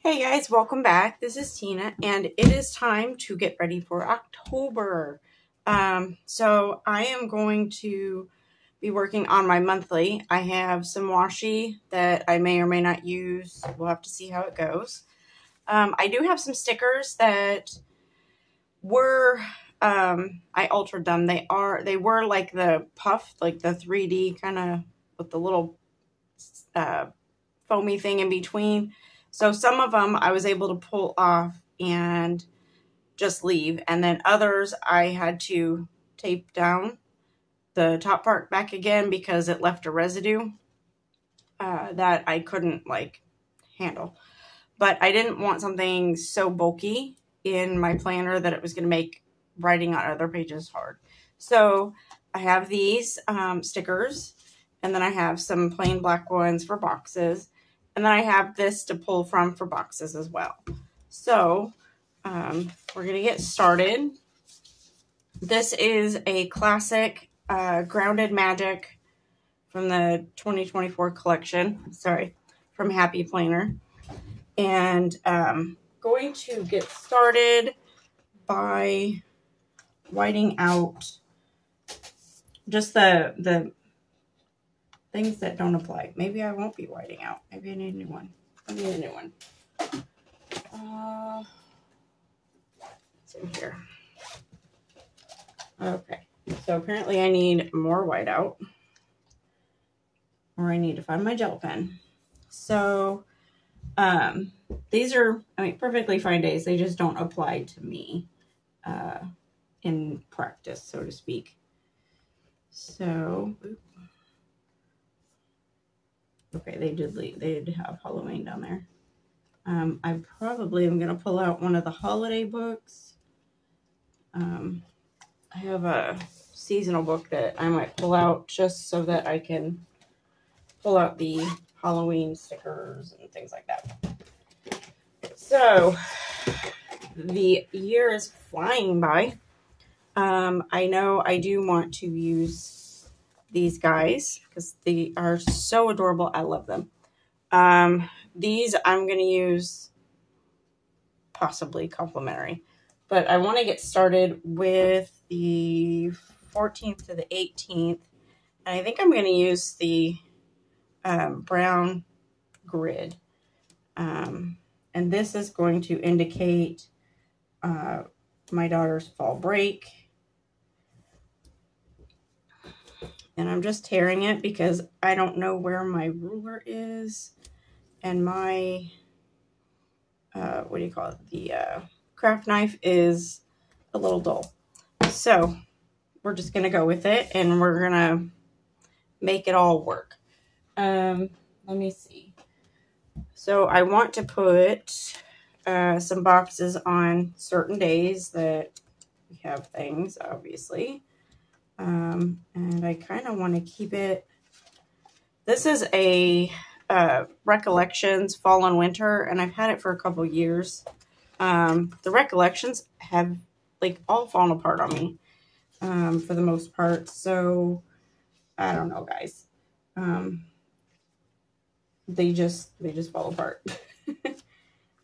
Hey guys, welcome back. This is Tina, and it is time to get ready for October. Um, so I am going to be working on my monthly. I have some washi that I may or may not use. We'll have to see how it goes. Um, I do have some stickers that were um, I altered them. They are they were like the puff, like the 3D kind of with the little uh, foamy thing in between so some of them I was able to pull off and just leave. And then others I had to tape down the top part back again because it left a residue uh, that I couldn't like handle. But I didn't want something so bulky in my planner that it was going to make writing on other pages hard. So I have these um, stickers and then I have some plain black ones for boxes. And then I have this to pull from for boxes as well. So um, we're going to get started. This is a classic uh, Grounded Magic from the 2024 collection. Sorry, from Happy Planner. And um, going to get started by whiting out just the the things that don't apply. Maybe I won't be whiting out. Maybe I need a new one. I need a new one. Uh, in here. Okay. So apparently I need more whiteout. Or I need to find my gel pen. So um, these are, I mean, perfectly fine days. They just don't apply to me uh, in practice, so to speak. So, oops. Okay, they did leave, they did have Halloween down there. Um, I probably am going to pull out one of the holiday books. Um, I have a seasonal book that I might pull out just so that I can pull out the Halloween stickers and things like that. So, the year is flying by. Um, I know I do want to use these guys because they are so adorable. I love them. Um, these I'm going to use possibly complimentary, but I want to get started with the 14th to the 18th. And I think I'm going to use the um, brown grid. Um, and this is going to indicate uh, my daughter's fall break and I'm just tearing it because I don't know where my ruler is and my uh, what do you call it? The uh, craft knife is a little dull. So we're just gonna go with it and we're gonna make it all work. Um, let me see. So I want to put uh, some boxes on certain days that we have things obviously um, and I kind of want to keep it. This is a uh, Recollections Fall and Winter, and I've had it for a couple years. Um, the Recollections have like all fallen apart on me um, for the most part. So I don't know, guys. Um, they just they just fall apart.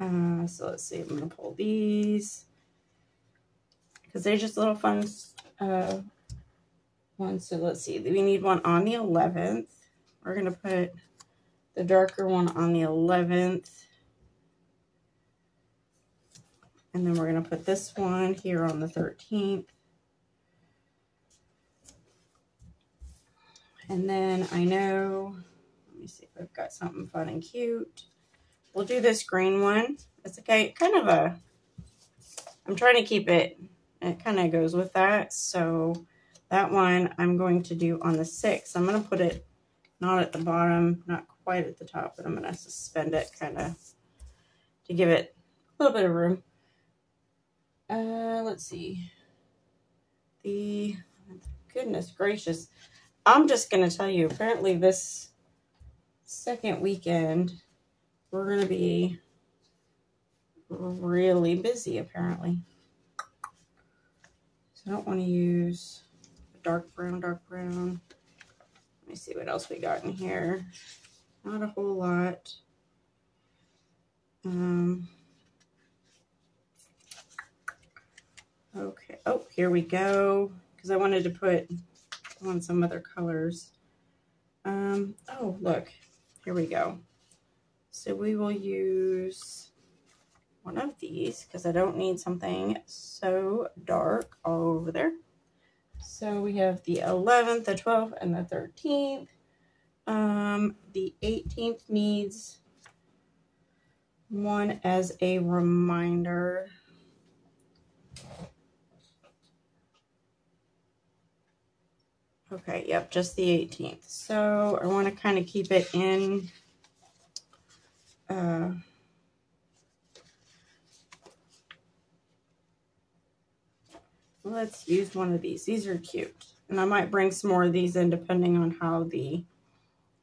uh, so let's see. I'm gonna pull these because they're just little fun uh, one. So let's see. We need one on the 11th. We're going to put the darker one on the 11th. And then we're going to put this one here on the 13th. And then I know, let me see if I've got something fun and cute. We'll do this green one. It's okay, kind of a, I'm trying to keep it, it kind of goes with that. So that one I'm going to do on the 6th. I'm going to put it not at the bottom, not quite at the top, but I'm going to suspend it kind of to give it a little bit of room. Uh, let's see. The, goodness gracious. I'm just going to tell you, apparently this second weekend, we're going to be really busy, apparently. So I don't want to use dark brown, dark brown. Let me see what else we got in here. Not a whole lot. Um, okay. Oh, here we go. Because I wanted to put on some other colors. Um, oh, look. Here we go. So we will use one of these because I don't need something so dark all over there. So we have the 11th, the 12th, and the 13th. Um, the 18th needs one as a reminder. Okay, yep, just the 18th. So I want to kind of keep it in uh, let's use one of these. These are cute. And I might bring some more of these in depending on how the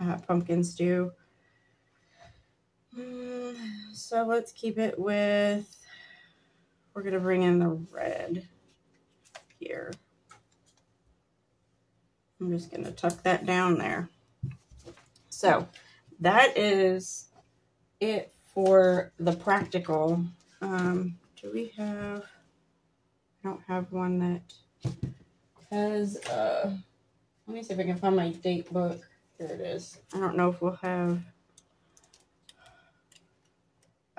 uh, pumpkins do. Mm, so let's keep it with, we're going to bring in the red here. I'm just going to tuck that down there. So that is it for the practical. Um, do we have, I don't have one that has, uh, let me see if I can find my date book. Here it is. I don't know if we'll have,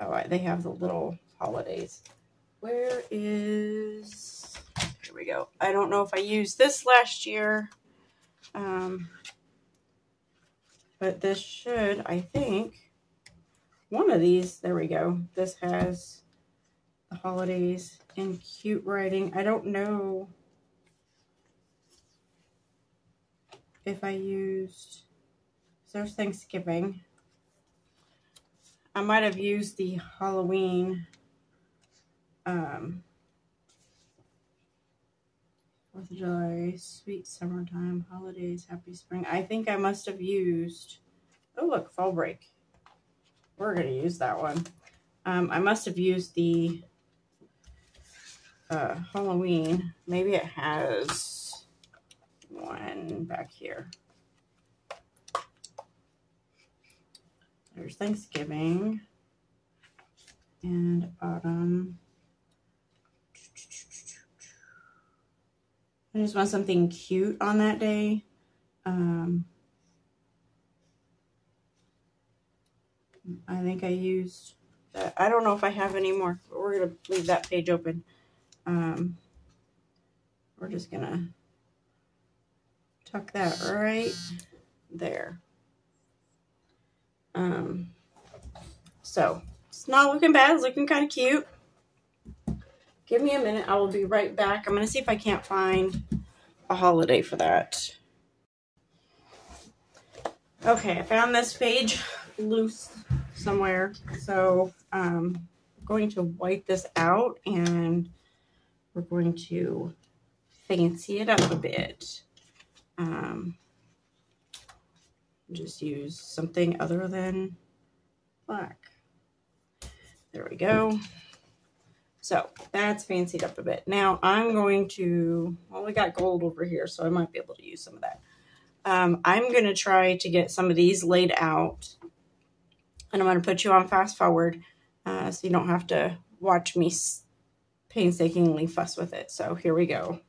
oh, they have the little holidays. Where is, here we go. I don't know if I used this last year. Um, but this should, I think, one of these, there we go. This has the holidays in cute writing. I don't know if I used, so there's Thanksgiving. I might have used the Halloween um, 4th of July, sweet summertime, holidays, happy spring. I think I must have used, oh look, fall break. We're going to use that one. Um, I must have used the uh, Halloween. Maybe it has one back here. There's Thanksgiving and autumn. I just want something cute on that day. Um, I think I used. I don't know if I have any more, we're going to leave that page open. Um, we're just going to tuck that right there. Um, so it's not looking bad. It's looking kind of cute. Give me a minute. I will be right back. I'm going to see if I can't find a holiday for that. Okay, I found this page loose somewhere. So um, I'm going to wipe this out and we're going to fancy it up a bit. Um, just use something other than black. There we go. So that's fancied up a bit. Now I'm going to, well, we got gold over here, so I might be able to use some of that. Um, I'm going to try to get some of these laid out and I'm going to put you on fast forward uh, so you don't have to watch me painstakingly fuss with it. So here we go.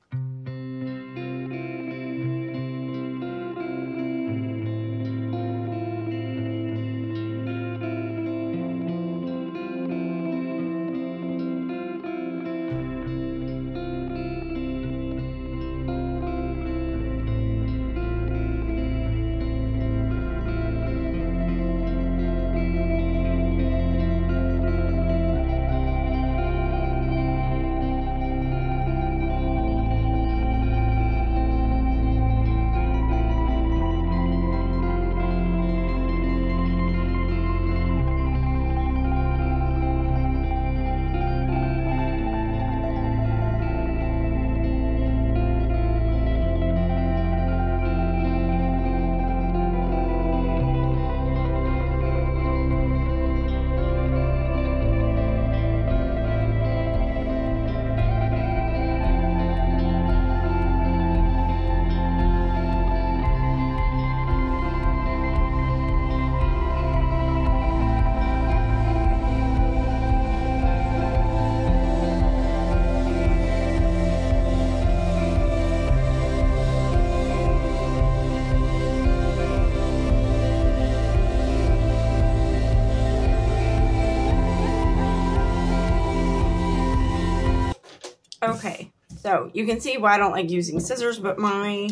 So you can see why I don't like using scissors, but my,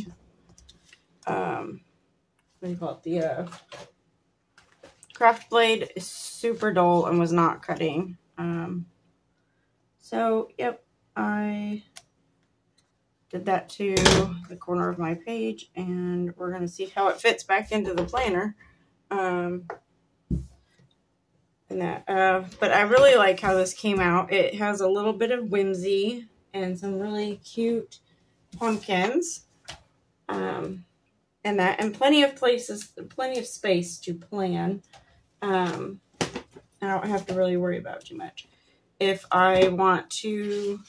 um, what do you call it? The uh, craft blade is super dull and was not cutting. Um, so, yep, I did that to the corner of my page, and we're going to see how it fits back into the planner. Um, and that, uh, but I really like how this came out. It has a little bit of whimsy and some really cute pumpkins. Um, and that, and plenty of places, plenty of space to plan. Um, I don't have to really worry about too much. If I want to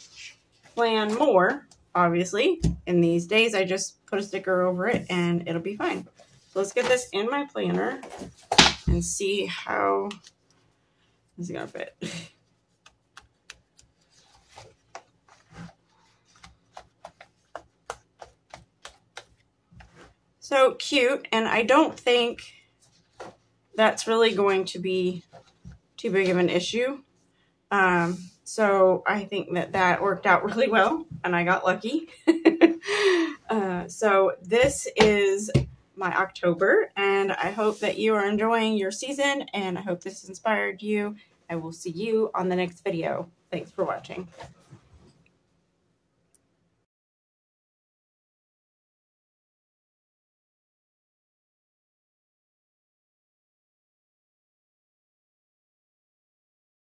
plan more, obviously, in these days, I just put a sticker over it and it'll be fine. So let's get this in my planner and see how this is going to fit. So cute, and I don't think that's really going to be too big of an issue. Um, so I think that that worked out really well, and I got lucky. uh, so this is my October, and I hope that you are enjoying your season, and I hope this inspired you. I will see you on the next video. Thanks for watching.